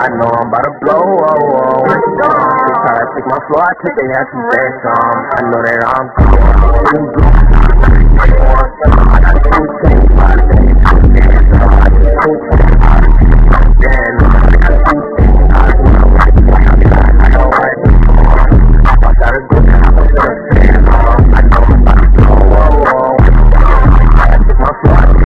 I know I'm about to blow, oh, oh. They try to take my floor, I took the answer, say some. I know that I'm cool.